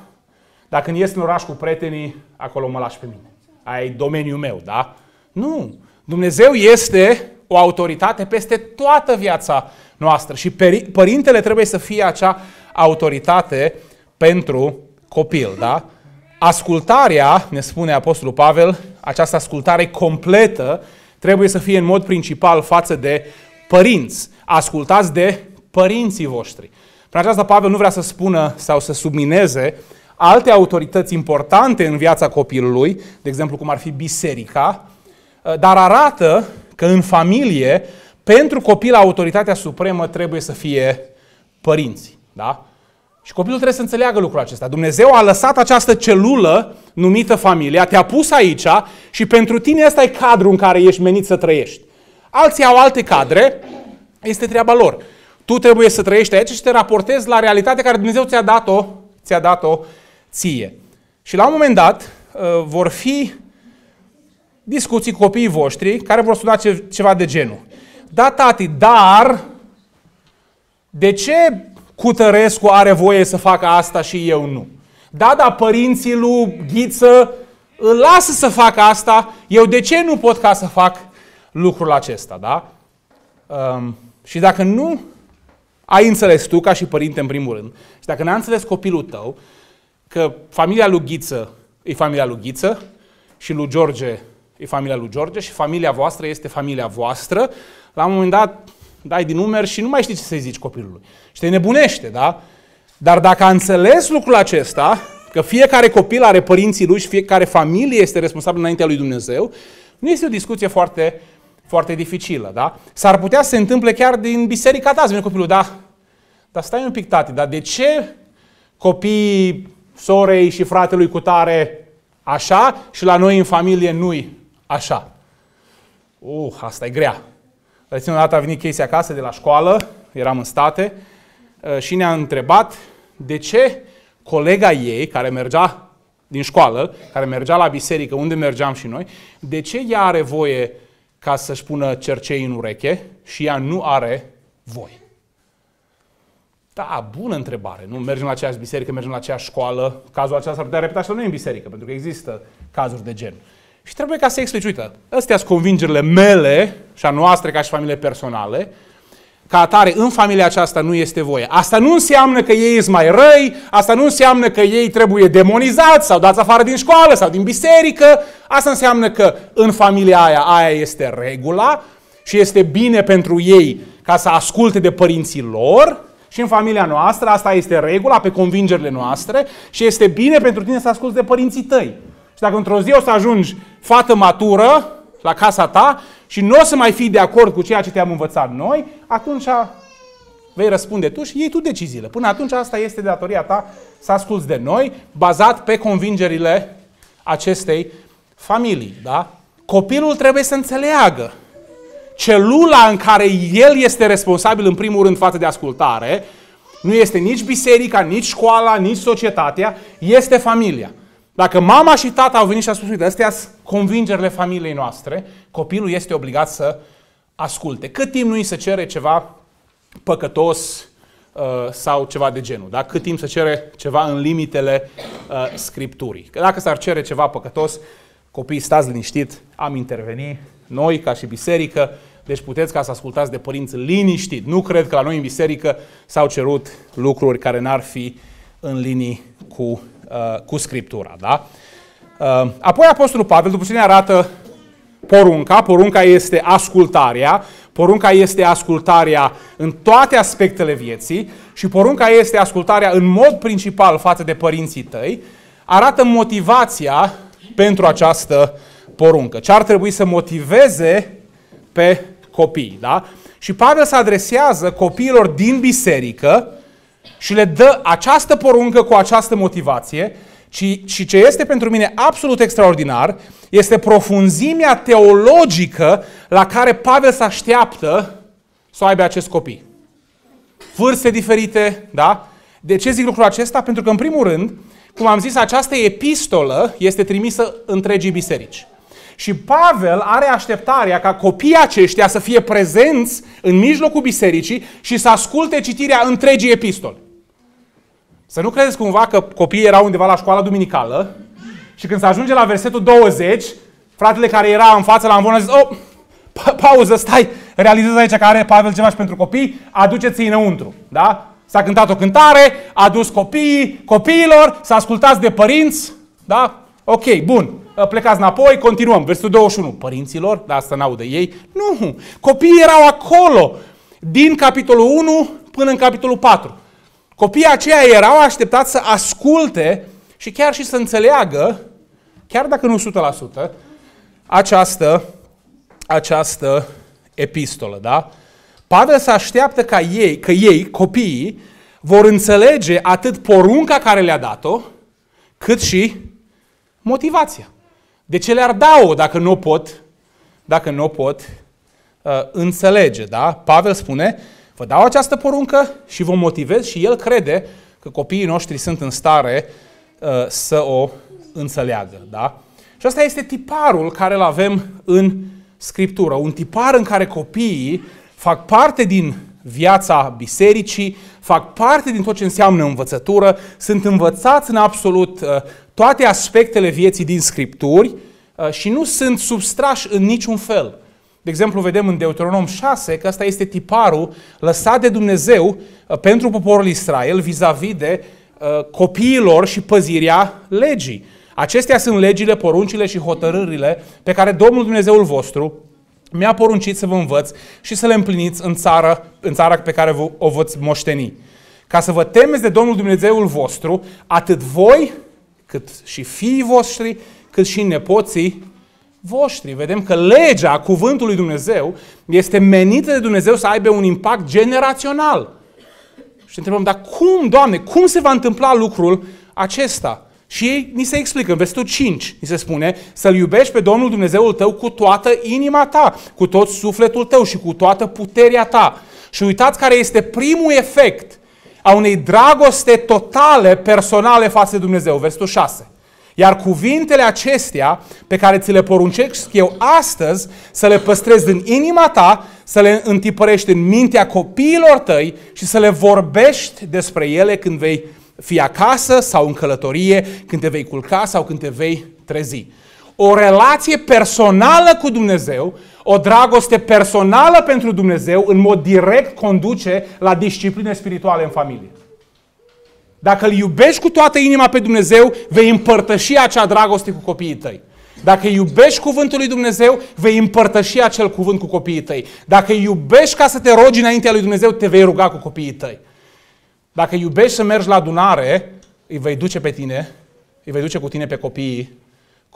dar când ies în oraș cu prietenii, acolo mă lași pe mine. Ai domeniul meu, da? Nu. Dumnezeu este o autoritate peste toată viața noastră și părintele trebuie să fie acea autoritate pentru copil, da? Ascultarea, ne spune Apostolul Pavel, această ascultare completă trebuie să fie în mod principal față de părinți. Ascultați de părinții voștri. Prin aceasta Pavel nu vrea să spună sau să submineze alte autorități importante în viața copilului, de exemplu cum ar fi biserica, dar arată că în familie, pentru copil, autoritatea supremă trebuie să fie părinții. Da? Și copilul trebuie să înțeleagă lucrul acesta. Dumnezeu a lăsat această celulă numită familia, te-a pus aici și pentru tine ăsta e cadrul în care ești menit să trăiești. Alții au alte cadre, este treaba lor. Tu trebuie să trăiești aici și te raportezi la realitatea care Dumnezeu ți-a dat-o, ți-a dat-o ție. Și la un moment dat uh, vor fi discuții cu copiii voștri care vor suna ce, ceva de genul. Da, tati, dar de ce Cutărescu are voie să facă asta și eu nu? Da, da, părinții lui Ghiță îl lasă să facă asta, eu de ce nu pot ca să fac lucrul acesta, da? Um, și dacă nu ai înțeles tu, ca și părinte în primul rând, și dacă n-a înțeles copilul tău, că familia lui Ghiță e familia lui Ghiță și lui George e familia lui George și familia voastră este familia voastră, la un moment dat dai din numeri și nu mai știi ce să-i zici copilului. Și te nebunește, da? Dar dacă a înțeles lucrul acesta, că fiecare copil are părinții lui și fiecare familie este responsabilă înaintea lui Dumnezeu, nu este o discuție foarte, foarte dificilă, da? S-ar putea să se întâmple chiar din biserica ta, vine copilul, da, dar stai un pic, tati, dar de ce copiii sorei și fratelui cu tare așa și la noi în familie nu-i așa? Uh, asta e grea. Rețin o dată a venit Casey acasă de la școală, eram în state, uh, și ne-a întrebat de ce colega ei, care mergea din școală, care mergea la biserică, unde mergeam și noi, de ce ea are voie ca să-și pună cercei în ureche și ea nu are voie? Da, bună întrebare. Nu mergem la aceeași biserică, mergem la aceeași școală. Cazul acesta s-ar putea repeta și la noi în biserică, pentru că există cazuri de gen. Și trebuie ca să explici, uite, astea sunt convingerile mele și a noastre ca și familie personale, ca atare, în familia aceasta nu este voie. Asta nu înseamnă că ei sunt mai răi, asta nu înseamnă că ei trebuie demonizați sau dați afară din școală sau din biserică. Asta înseamnă că în familia aia, aia este regula și este bine pentru ei ca să asculte de părinții lor și în familia noastră, asta este regula pe convingerile noastre și este bine pentru tine să asculți de părinții tăi. Și dacă într-o zi o să ajungi fată matură la casa ta și nu o să mai fii de acord cu ceea ce te-am învățat noi, atunci vei răspunde tu și iei tu deciziile. Până atunci asta este datoria ta să asculți de noi, bazat pe convingerile acestei familii. Da? Copilul trebuie să înțeleagă celula în care el este responsabil în primul rând față de ascultare, nu este nici biserica, nici școala, nici societatea, este familia. Dacă mama și tata au venit și au spus, uite, astea sunt convingerile familiei noastre, copilul este obligat să asculte. Cât timp nu îi se cere ceva păcătos uh, sau ceva de genul, da? cât timp se cere ceva în limitele uh, Scripturii. Că dacă s-ar cere ceva păcătos, copii, stați liniștit, am intervenit, noi ca și biserică, deci puteți ca să ascultați de părinți liniștit. Nu cred că la noi în biserică s-au cerut lucruri care n-ar fi în linii cu, uh, cu Scriptura. Da? Uh, apoi Apostolul Pavel, după ce ne arată porunca, porunca este ascultarea, porunca este ascultarea în toate aspectele vieții și porunca este ascultarea în mod principal față de părinții tăi, arată motivația pentru această poruncă. Ce ar trebui să motiveze pe copii. Da? Și Pavel se adresează copiilor din biserică și le dă această poruncă cu această motivație și, și ce este pentru mine absolut extraordinar este profunzimea teologică la care Pavel se așteaptă să o aibă acest copii. Vârste diferite, da? De ce zic lucrul acesta? Pentru că, în primul rând, cum am zis, această epistolă este trimisă întregii biserici. Și Pavel are așteptarea ca copiii aceștia să fie prezenți în mijlocul bisericii și să asculte citirea întregii epistole. Să nu credeți cumva că copiii erau undeva la școala duminicală și când se ajunge la versetul 20, fratele care era în față la învonă zis, oh, pauză, stai, realizez aici că are Pavel ceva și pentru copii, aduceți-i înăuntru. Da? S-a cântat o cântare, a adus copiii, copiilor, să ascultați de părinți, da? Ok, bun. Ă, plecați înapoi, continuăm. Versetul 21. Părinților, dar asta n-audă ei. Nu, copiii erau acolo, din capitolul 1 până în capitolul 4. Copiii aceia erau așteptați să asculte și chiar și să înțeleagă, chiar dacă nu 100%, această, această epistolă, da? Pavel se așteaptă ca ei, că ei, copiii, vor înțelege atât porunca care le-a dat-o, cât și motivația. De ce le-ar da-o dacă nu pot, dacă nu pot uh, înțelege? Da? Pavel spune, vă dau această poruncă și vă motivez și el crede că copiii noștri sunt în stare uh, să o înțeleagă. Da? Și asta este tiparul care îl avem în Scriptură. Un tipar în care copiii fac parte din viața bisericii, fac parte din tot ce înseamnă învățătură, sunt învățați în absolut uh, toate aspectele vieții din Scripturi uh, și nu sunt substrași în niciun fel. De exemplu, vedem în Deuteronom 6 că ăsta este tiparul lăsat de Dumnezeu uh, pentru poporul Israel vis-a-vis de copiilor și păzirea legii. Acestea sunt legile, poruncile și hotărârile pe care Domnul Dumnezeul vostru mi-a poruncit să vă învăț și să le împliniți în țara, în țara pe care o veți moșteni. Ca să vă temeți de Domnul Dumnezeul vostru, atât voi, cât și fiii voștri, cât și nepoții voștri. Vedem că legea cuvântului Dumnezeu este menită de Dumnezeu să aibă un impact generațional. Și întrebăm, dar cum, Doamne, cum se va întâmpla lucrul acesta? Și ei ni se explică, în versetul 5, ni se spune să-L iubești pe Domnul Dumnezeul tău cu toată inima ta, cu tot sufletul tău și cu toată puterea ta. Și uitați care este primul efect a unei dragoste totale, personale față de Dumnezeu, versetul 6. Iar cuvintele acestea pe care ți le poruncesc eu astăzi, să le păstrezi în inima ta, să le întipărești în mintea copiilor tăi și să le vorbești despre ele când vei fi acasă sau în călătorie, când te vei culca sau când te vei trezi. O relație personală cu Dumnezeu, o dragoste personală pentru Dumnezeu, în mod direct conduce la discipline spirituale în familie. Dacă îl iubești cu toată inima pe Dumnezeu, vei împărtăși acea dragoste cu copiii tăi. Dacă iubești cuvântul lui Dumnezeu, vei împărtăși acel cuvânt cu copiii tăi. Dacă iubești ca să te rogi înaintea lui Dumnezeu, te vei ruga cu copiii tăi. Dacă iubești să mergi la adunare, îi vei duce pe tine, îi vei duce cu tine pe copiii,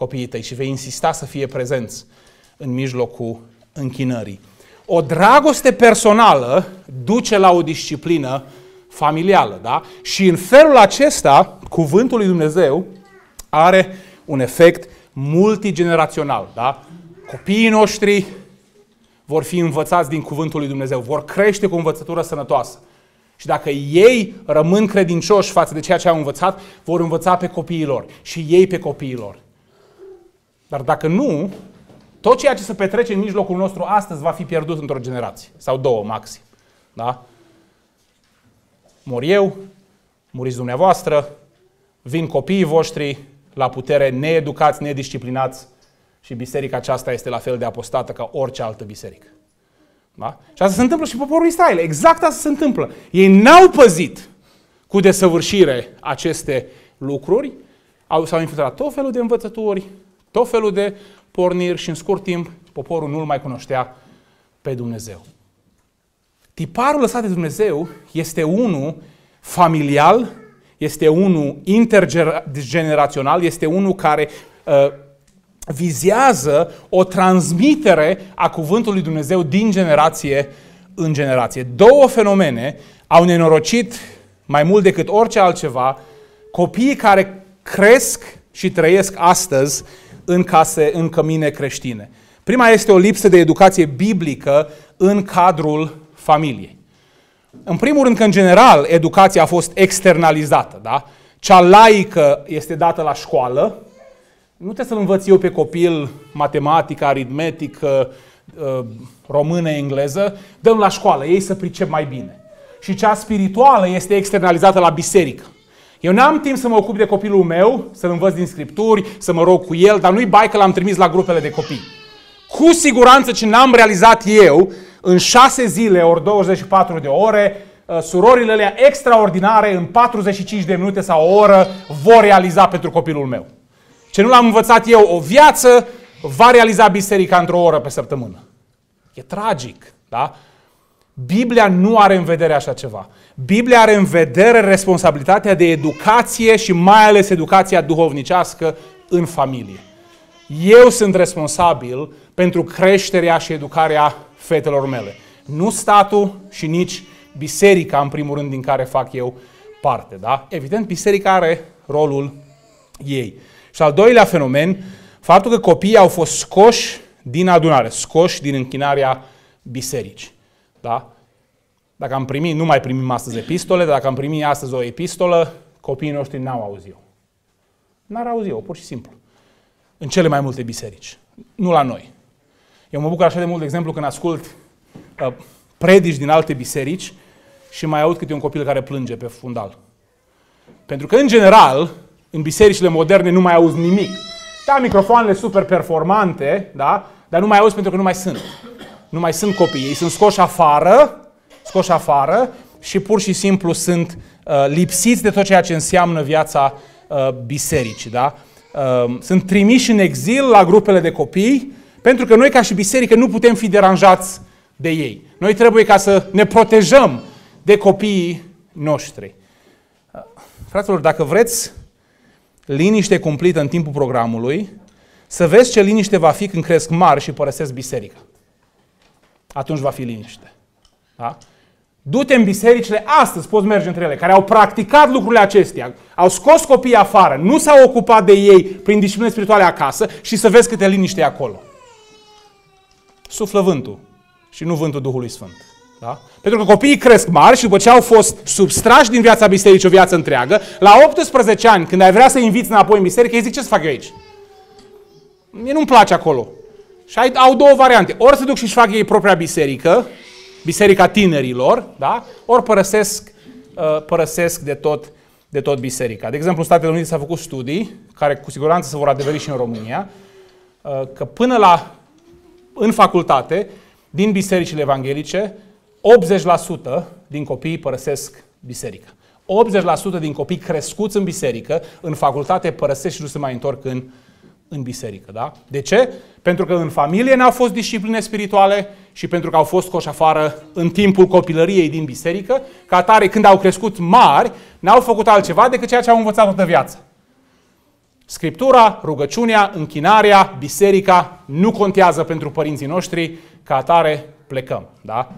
copiii tăi și vei insista să fie prezenți în mijlocul închinării. O dragoste personală duce la o disciplină familială, da? Și în felul acesta, cuvântul lui Dumnezeu are un efect multigenerațional. Da? Copiii noștri vor fi învățați din cuvântul lui Dumnezeu, vor crește cu învățătură sănătoasă. Și dacă ei rămân credincioși față de ceea ce au învățat, vor învăța pe copiii lor și ei pe copiii lor. Dar dacă nu, tot ceea ce se petrece în mijlocul nostru astăzi va fi pierdut într-o generație sau două maxim. Da? Mor eu, muriți dumneavoastră, vin copiii voștri la putere needucați, nedisciplinați și biserica aceasta este la fel de apostată ca orice altă biserică. Da? Și asta se întâmplă și poporul Israel. Exact asta se întâmplă. Ei n-au păzit cu desăvârșire aceste lucruri, au, s-au infiltrat tot felul de învățături, tot felul de porniri și în scurt timp poporul nu-L mai cunoștea pe Dumnezeu. Tiparul lăsat de Dumnezeu este unul familial, este unul intergenerațional, este unul care uh, vizează o transmitere a cuvântului Dumnezeu din generație în generație. Două fenomene au nenorocit mai mult decât orice altceva copiii care cresc și trăiesc astăzi în case, în cămine creștine. Prima este o lipsă de educație biblică în cadrul familiei. În primul rând că, în general, educația a fost externalizată. Da? Cea laică este dată la școală. Nu trebuie să-l învăț eu pe copil matematică, aritmetică, uh, română, engleză. Dăm la școală, ei să pricep mai bine. Și cea spirituală este externalizată la biserică. Eu n-am timp să mă ocup de copilul meu, să-l învăț din scripturi, să mă rog cu el, dar nu-i bai că l-am trimis la grupele de copii. Cu siguranță ce n-am realizat eu, în șase zile, ori 24 de ore, uh, surorile alea extraordinare, în 45 de minute sau o oră, vor realiza pentru copilul meu. Ce nu l-am învățat eu o viață, va realiza biserica într-o oră pe săptămână. E tragic, da? Biblia nu are în vedere așa ceva. Biblia are în vedere responsabilitatea de educație și mai ales educația duhovnicească în familie. Eu sunt responsabil pentru creșterea și educarea fetelor mele. Nu statul și nici biserica, în primul rând, din care fac eu parte. Da? Evident, biserica are rolul ei. Și al doilea fenomen, faptul că copiii au fost scoși din adunare, scoși din închinarea bisericii. Da? Dacă am primit, nu mai primim astăzi epistole, dacă am primit astăzi o epistolă, copiii noștri n-au auzit-o. N-ar auzi-o, pur și simplu. În cele mai multe biserici. Nu la noi. Eu mă bucur așa de mult, de exemplu, când ascult uh, predici din alte biserici și mai aud câte un copil care plânge pe fundal. Pentru că, în general, în bisericile moderne nu mai auzi nimic. Da, microfoanele super performante, da? Dar nu mai auzi pentru că nu mai sunt. Nu mai sunt copii. Ei sunt scoși afară scoși afară și pur și simplu sunt uh, lipsiți de tot ceea ce înseamnă viața uh, bisericii. Da? Uh, sunt trimiși în exil la grupele de copii, pentru că noi ca și biserică nu putem fi deranjați de ei. Noi trebuie ca să ne protejăm de copiii noștri. Uh, fraților, dacă vreți liniște cumplită în timpul programului, să vezi ce liniște va fi când cresc mari și părăsesc biserica. Atunci va fi liniște. Da? Du-te în bisericile astăzi, poți merge între ele, care au practicat lucrurile acestea, au scos copiii afară, nu s-au ocupat de ei prin discipline spirituale acasă și să vezi câte liniște e acolo. Suflă vântul și nu vântul Duhului Sfânt. Da? Pentru că copiii cresc mari și după ce au fost substrași din viața bisericii o viață întreagă, la 18 ani, când ai vrea să inviți înapoi în biserică, ei zic ce să fac eu aici? Mie nu-mi place acolo. Și au două variante. Ori să duc și-și fac ei propria biserică, biserica tinerilor, da? ori părăsesc, uh, părăsesc de tot, de tot biserica. De exemplu, în Statele Unite s-au făcut studii, care cu siguranță se vor adeveri și în România, uh, că până la, în facultate, din bisericile evanghelice, 80% din copii părăsesc biserica. 80% din copii crescuți în biserică, în facultate, părăsesc și nu se mai întorc în, în biserică. Da? De ce? Pentru că în familie n-au fost discipline spirituale și pentru că au fost coși afară în timpul copilăriei din biserică, ca atare când au crescut mari, n-au făcut altceva decât ceea ce au învățat toată viața. Scriptura, rugăciunea, închinarea, biserica nu contează pentru părinții noștri, ca atare plecăm. Da?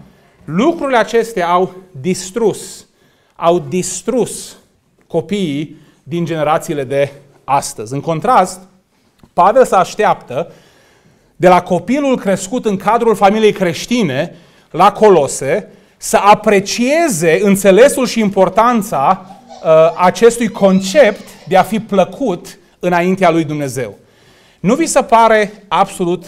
Lucrurile acestea au distrus, au distrus copiii din generațiile de astăzi. În contrast, Pavel se așteaptă de la copilul crescut în cadrul familiei creștine la Colose să aprecieze înțelesul și importanța uh, acestui concept de a fi plăcut înaintea lui Dumnezeu. Nu vi se pare absolut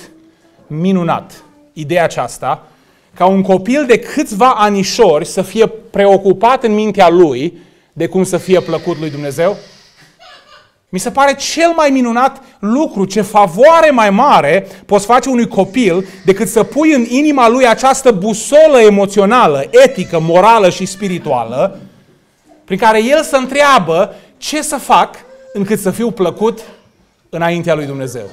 minunat ideea aceasta ca un copil de câțiva anișori să fie preocupat în mintea lui de cum să fie plăcut lui Dumnezeu? Mi se pare cel mai minunat lucru, ce favoare mai mare poți face unui copil decât să pui în inima lui această busolă emoțională, etică, morală și spirituală, prin care el să întreabă ce să fac încât să fiu plăcut înaintea lui Dumnezeu.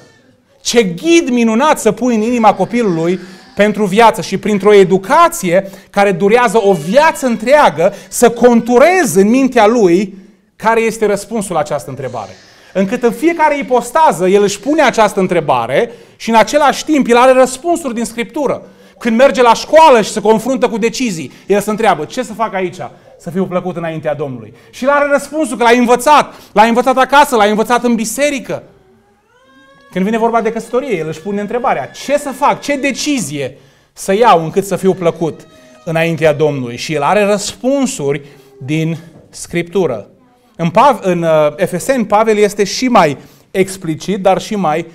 Ce ghid minunat să pui în inima copilului pentru viață și printr-o educație care durează o viață întreagă să conturezi în mintea lui care este răspunsul la această întrebare. Încât în fiecare ipostază el își pune această întrebare și în același timp el are răspunsuri din Scriptură. Când merge la școală și se confruntă cu decizii, el se întreabă ce să fac aici să fiu plăcut înaintea Domnului. Și el are răspunsul că l-a învățat, l-a învățat acasă, l-a învățat în biserică. Când vine vorba de căsătorie, el își pune întrebarea, ce să fac, ce decizie să iau încât să fiu plăcut înaintea Domnului? Și el are răspunsuri din Scriptură. În, Pav- în uh, Efeseni, Pavel este și mai explicit, dar și mai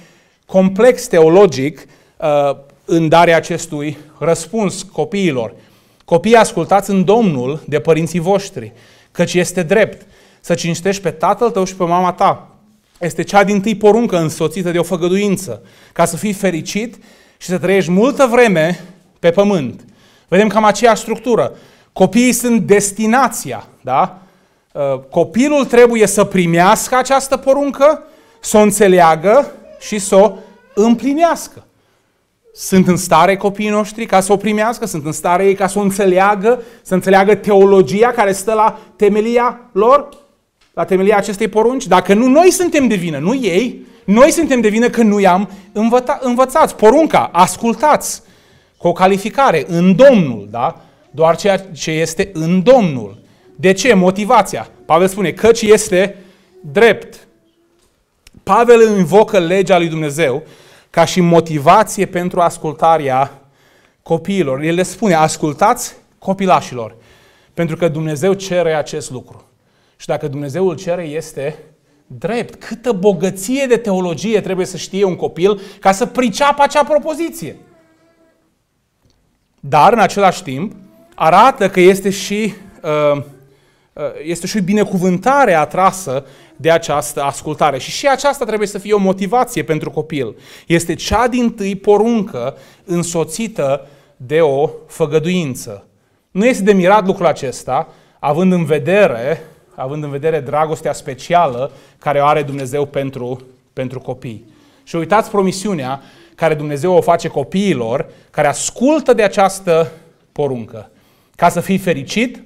complex teologic uh, în darea acestui răspuns copiilor. Copiii ascultați în Domnul de părinții voștri, căci este drept să cinstești pe tatăl tău și pe mama ta, este cea din tâi poruncă însoțită de o făgăduință, ca să fii fericit și să trăiești multă vreme pe pământ. Vedem cam aceeași structură. Copiii sunt destinația, da? Uh, copilul trebuie să primească această poruncă, să o înțeleagă și să o împlinească. Sunt în stare copiii noștri ca să o primească, sunt în stare ei ca să o înțeleagă, să înțeleagă teologia care stă la temelia lor? la temelia acestei porunci? Dacă nu, noi suntem de vină, nu ei. Noi suntem de vină că nu i-am învăța, învățați. Porunca, ascultați, cu o calificare, în Domnul, da? Doar ceea ce este în Domnul. De ce? Motivația. Pavel spune, căci este drept. Pavel invocă legea lui Dumnezeu ca și motivație pentru ascultarea copiilor. El le spune, ascultați copilașilor, pentru că Dumnezeu cere acest lucru. Și dacă Dumnezeu îl cere, este drept. Câtă bogăție de teologie trebuie să știe un copil ca să priceapă acea propoziție. Dar, în același timp, arată că este și, uh, uh, este și binecuvântare atrasă de această ascultare. Și și aceasta trebuie să fie o motivație pentru copil. Este cea din tâi poruncă însoțită de o făgăduință. Nu este de mirat lucrul acesta, având în vedere având în vedere dragostea specială care o are Dumnezeu pentru, pentru copii. Și uitați promisiunea care Dumnezeu o face copiilor care ascultă de această poruncă. Ca să fii fericit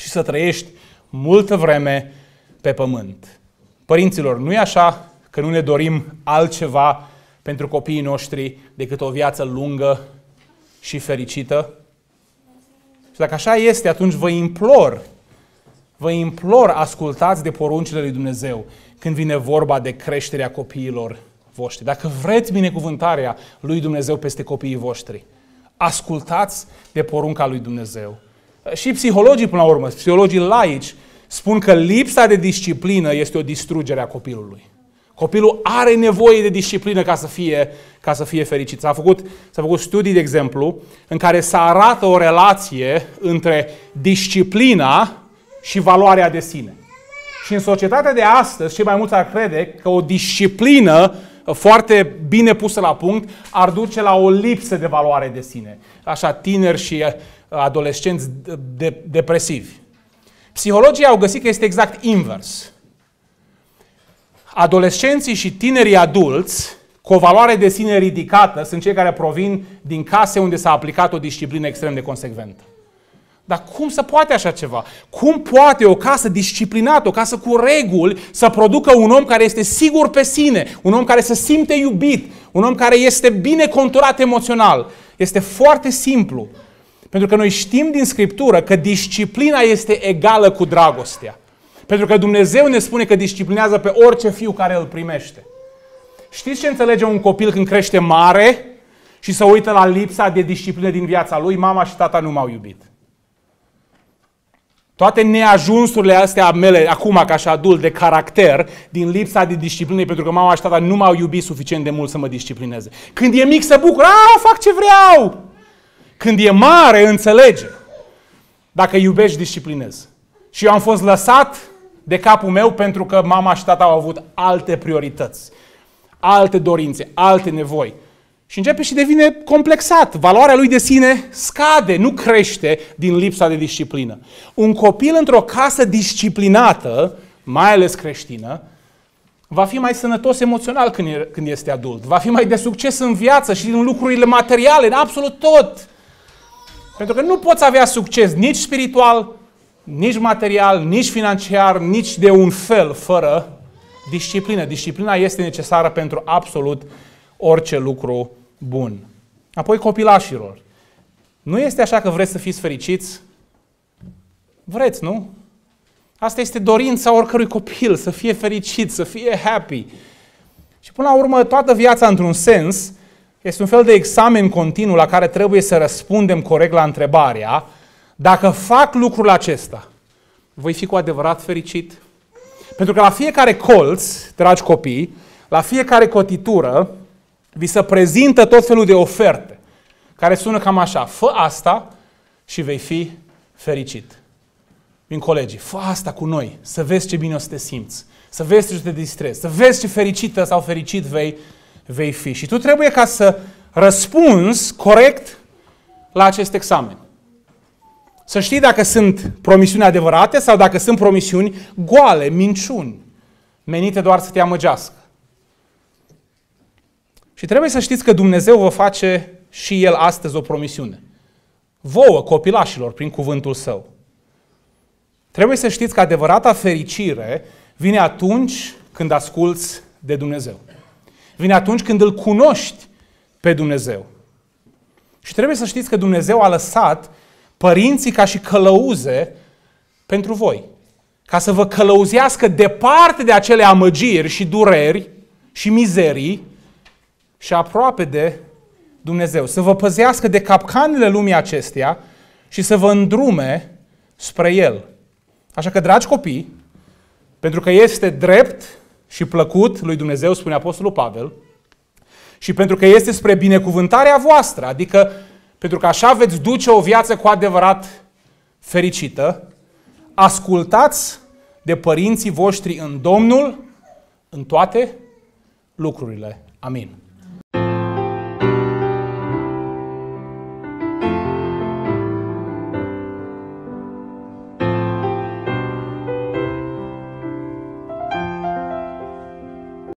și să trăiești multă vreme pe pământ. Părinților, nu e așa că nu ne dorim altceva pentru copiii noștri decât o viață lungă și fericită? Și dacă așa este, atunci vă implor Vă implor, ascultați de poruncile lui Dumnezeu când vine vorba de creșterea copiilor voștri. Dacă vreți binecuvântarea lui Dumnezeu peste copiii voștri, ascultați de porunca lui Dumnezeu. Și psihologii, până la urmă, psihologii laici, spun că lipsa de disciplină este o distrugere a copilului. Copilul are nevoie de disciplină ca să fie, ca să fie fericit. S-a făcut, s-a făcut studii, de exemplu, în care se arată o relație între disciplina și valoarea de sine. Și în societatea de astăzi, cei mai mulți ar crede că o disciplină foarte bine pusă la punct ar duce la o lipsă de valoare de sine. Așa, tineri și uh, adolescenți de- depresivi. Psihologii au găsit că este exact invers. Adolescenții și tinerii adulți cu o valoare de sine ridicată sunt cei care provin din case unde s-a aplicat o disciplină extrem de consecventă. Dar cum să poate așa ceva? Cum poate o casă disciplinată, o casă cu reguli, să producă un om care este sigur pe sine, un om care se simte iubit, un om care este bine conturat emoțional? Este foarte simplu. Pentru că noi știm din Scriptură că disciplina este egală cu dragostea. Pentru că Dumnezeu ne spune că disciplinează pe orice fiu care îl primește. Știți ce înțelege un copil când crește mare și să uită la lipsa de disciplină din viața lui? Mama și tata nu m-au iubit. Toate neajunsurile astea mele, acum ca și adult, de caracter, din lipsa de disciplină, pentru că mama și tata nu m-au iubit suficient de mult să mă disciplineze. Când e mic se bucură, a, fac ce vreau! Când e mare, înțelege. Dacă iubești, disciplinezi. Și eu am fost lăsat de capul meu pentru că mama și tata au avut alte priorități, alte dorințe, alte nevoi. Și începe și devine complexat. Valoarea lui de sine scade, nu crește din lipsa de disciplină. Un copil într-o casă disciplinată, mai ales creștină, va fi mai sănătos emoțional când, e, când este adult. Va fi mai de succes în viață și în lucrurile materiale, în absolut tot. Pentru că nu poți avea succes nici spiritual, nici material, nici financiar, nici de un fel fără disciplină. Disciplina este necesară pentru absolut orice lucru bun. Apoi copilașilor. Nu este așa că vreți să fiți fericiți? Vreți, nu? Asta este dorința oricărui copil, să fie fericit, să fie happy. Și până la urmă, toată viața, într-un sens, este un fel de examen continuu la care trebuie să răspundem corect la întrebarea dacă fac lucrul acesta, voi fi cu adevărat fericit? Pentru că la fiecare colț, dragi copii, la fiecare cotitură, vi se prezintă tot felul de oferte care sună cam așa. Fă asta și vei fi fericit. Vin colegii, fă asta cu noi, să vezi ce bine o să te simți, să vezi ce te distrezi, să vezi ce fericită sau fericit vei, vei fi. Și tu trebuie ca să răspunzi corect la acest examen. Să știi dacă sunt promisiuni adevărate sau dacă sunt promisiuni goale, minciuni, menite doar să te amăgească. Și trebuie să știți că Dumnezeu vă face și El astăzi o promisiune. Vouă, copilașilor, prin cuvântul Său. Trebuie să știți că adevărata fericire vine atunci când asculți de Dumnezeu. Vine atunci când îl cunoști pe Dumnezeu. Și trebuie să știți că Dumnezeu a lăsat părinții ca și călăuze pentru voi. Ca să vă călăuzească departe de acele amăgiri și dureri și mizerii și aproape de Dumnezeu. Să vă păzească de capcanele lumii acesteia și să vă îndrume spre El. Așa că, dragi copii, pentru că este drept și plăcut lui Dumnezeu, spune Apostolul Pavel, și pentru că este spre binecuvântarea voastră, adică pentru că așa veți duce o viață cu adevărat fericită, ascultați de părinții voștri în Domnul în toate lucrurile. Amin.